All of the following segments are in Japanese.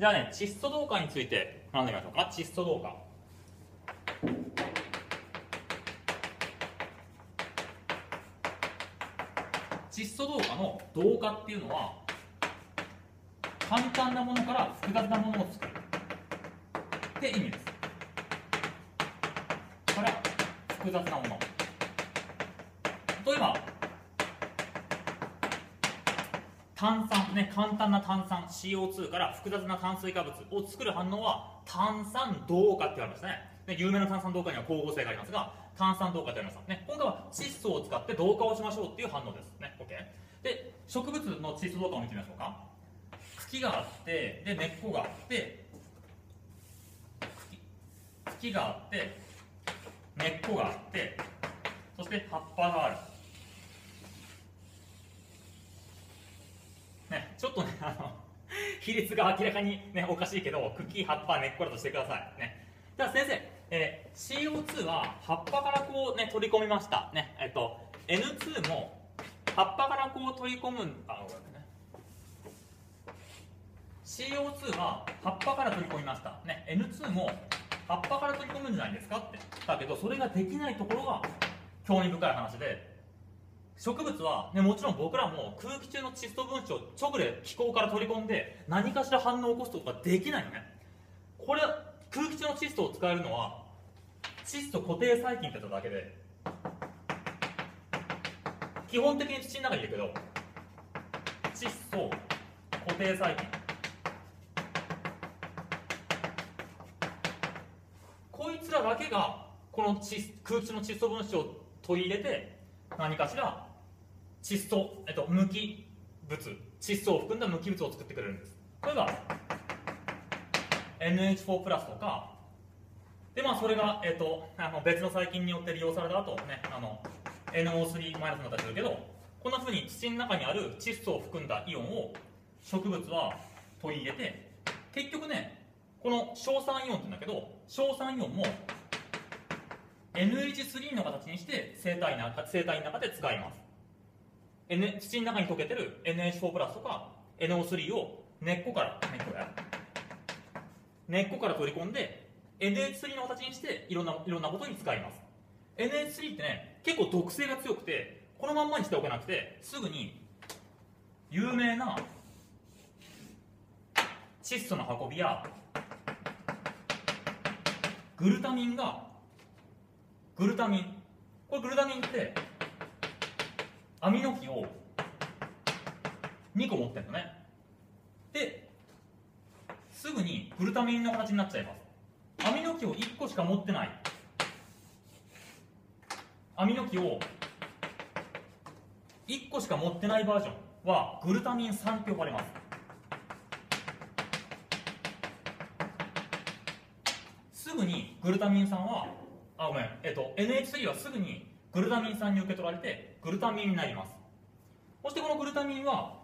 じゃあね窒素導化について学んでみましょうか。窒素導化窒素導化の導化っていうのは簡単なものから複雑なものを作る。って意味です。から複雑なもの。例えば炭酸ね簡単な炭酸 CO2 から複雑な炭水化物を作る反応は炭酸導化って言われますね。で有名な炭酸導化には光合成がありますが炭酸導化と言われます。ね今回は窒素を使って導化をしましょうっていう反応です。ね OK で植物の窒素導化を見てみましょうか。茎があってで根っこがあって茎があって根っこがあってそして葉っぱがあるねちょっとねあの 比率が明らかにねおかしいけど茎葉っぱ根っこだとしてください。ね。じゃあ先生、えー、CO2 は葉っぱからこうね取り込みました。ね。えっと N2 も葉っぱからこう取り込むあごめんね。CO2 は葉っぱから取り込みました。ね。N2 も葉っぱから取り込むんじゃないですかって。だけどそれができないところが興味深い話で植物は、ね、もちろん僕らも空気中の窒素分子を直で気候から取り込んで何かしら反応を起こすことができないのね。これ空気中の窒素を使えるのは窒素固定細菌ってやつだけで基本的に土の中にいるけど窒素固定細菌。こいつらだけがこの空気中の窒素分子を取り入れて何かしら窒素、えっと、無機物。窒素を含んだ無機物を作ってくれるんです。例えば NH4 プラスとか。でまあそれが、えっと、あの別の細菌によって利用された後ねあの NO3 マイナスになったりするけどこんなふうに土の中にある窒素を含んだイオンを植物は取り入れて結局ねこの硝酸イオンって言うんだけど硝酸イオンも NH3 の形にして生体な生体の中で使います、N、土の中に溶けてる NH4 プラスとか NO3 を根っこから根っこ根っこから取り込んで NH3 の形にしていろんないろんなことに使います。NH3 ってね結構毒性が強くてこのまんまにしておけなくてすぐに有名な窒素の運びやグルタミンがグルタミン。これグルタミンってアミノ基を2個持ってるのね。ですぐにグルタミンの形になっちゃいます。アミノ基を1個しか持ってない。アミノ基を1個しか持ってないバージョンはグルタミン酸って呼ばれます。すぐにグルタミン酸はあごめん、えっと、NH3 はすぐにグルタミン酸に受け取られてグルタミンになります。そしてこのグルタミンは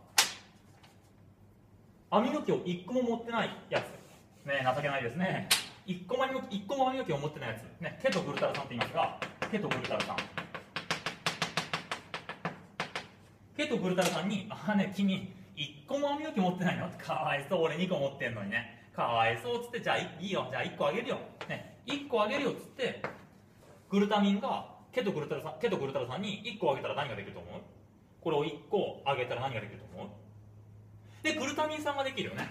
アミノ基を1個も持ってないやつ。ね情けないですね。1個もアミノ1個もアミノ基を持ってないやつ、ね、ケトグルタル酸って言いますがケトグルタル酸ケトグルタル酸に「ああね君1個もアミノ基持ってないの?」かわいそう俺2個持ってんのにね。かわいそうっつってじゃあいいよじゃあ1個あげるよ、ね、1個あげるよっつってグルタミンがケトグルタル酸ケトグルタル酸に1個あげたら何ができると思う？これを1個あげたら何ができると思う？でグルタミン酸ができるよね。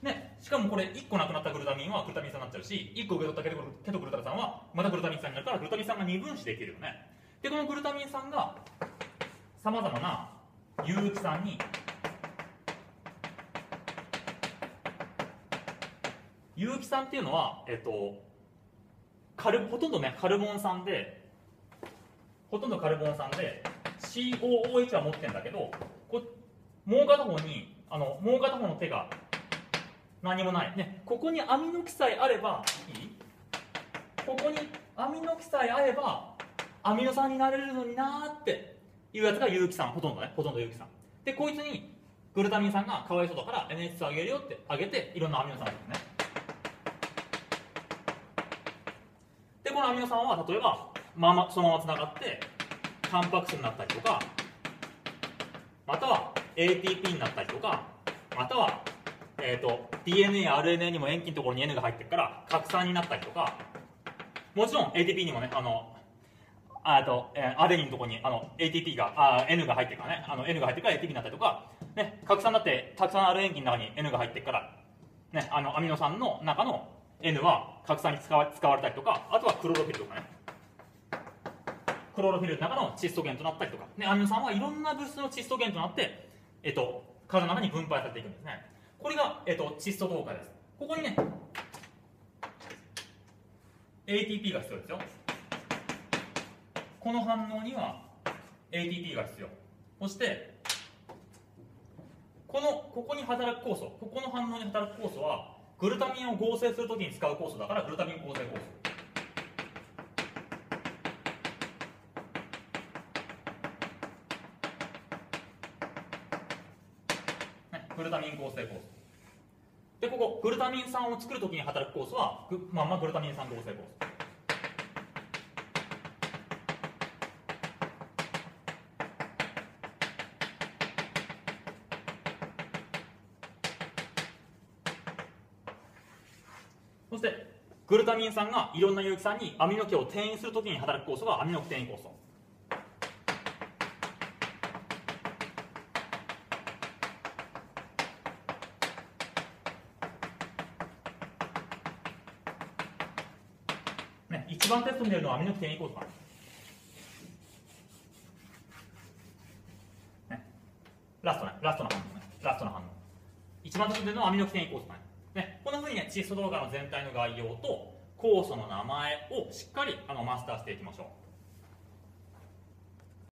ねしかもこれ1個なくなったグルタミンはグルタミン酸になっちゃうし1個受け取ったケトグルタル酸はまたグルタミン酸になるからグルタミン酸が二分子できるよね。でこのグルタミン酸がさまざまな有機酸に有機酸っていうのは、えっと、カルほとんどねカルボン酸でほとんどカルボン酸で COOH は持ってるんだけどこもう片方にあのもう片方の手が何もない、ね、ここにアミノ基さえあればいい？ここにアミノ基さえあればアミノ酸になれるのになーっていうやつが有機酸ほとんどね。ほとんど有機酸でこいつにグルタミン酸がかわいそうだから NH2 あげるよってあげていろんなアミノ酸をね。このアミノ酸は例えばままそのままつながってタンパク質になったりとかまたは ATP になったりとかまたは、えーと、DNA や RNA にも塩基のところに N が入ってるから核酸になったりとか。もちろん ATP にもねあのあと、えー、アデニンのところにあの ATP があ N が入ってるからね。あの N が入ってるから ATP になったりとか、ね、核酸だってたくさんある塩基の中に N が入ってるから、ね、あのアミノ酸の中の N は核酸に使わ使われたりとかあとはクロロフィルとかね。クロロフィルの中の窒素源となったりとか、ね、アミノ酸はいろんな物質の窒素源となって、えっと、体の中に分配されていくんですね。これが、えっと、窒素同化です。ここにね ATP が必要ですよ。この反応には ATP が必要。そしてこのここに働く酵素ここの反応に働く酵素はグルタミンを合成するときに使う酵素だからグルタミン合成酵素。グルタミン合成酵素。でここグルタミン酸を作るときに働く酵素はまんまグルタミン酸合成酵素。そしてグルタミン酸がいろんな有機酸にアミノ基を転移するときに働く酵素がアミノ転移酵素。ね、一番テストに出るのはアミノキ転移酵素な、ね、ラストねラストの反応ね。ラストの反応。一番テストに出るのアミノキ転移酵素ね、ふうにね、窒素動画の全体の概要と酵素の名前をしっかりあのマスターしていきましょう。